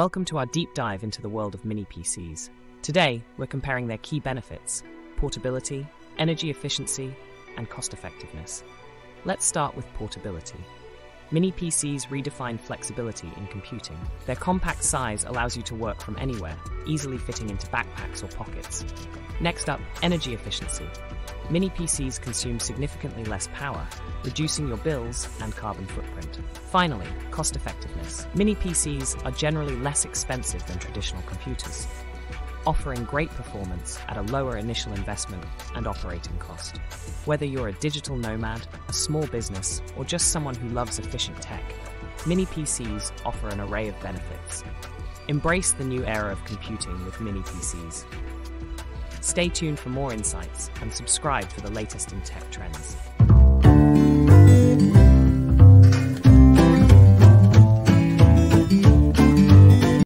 Welcome to our deep dive into the world of mini PCs. Today, we're comparing their key benefits portability, energy efficiency, and cost effectiveness. Let's start with portability. Mini PCs redefine flexibility in computing. Their compact size allows you to work from anywhere, easily fitting into backpacks or pockets. Next up, energy efficiency. Mini PCs consume significantly less power, reducing your bills and carbon footprint. Finally, cost effectiveness. Mini PCs are generally less expensive than traditional computers, offering great performance at a lower initial investment and operating cost. Whether you're a digital nomad, a small business, or just someone who loves efficient tech, mini PCs offer an array of benefits. Embrace the new era of computing with mini PCs. Stay tuned for more insights and subscribe for the latest in tech trends.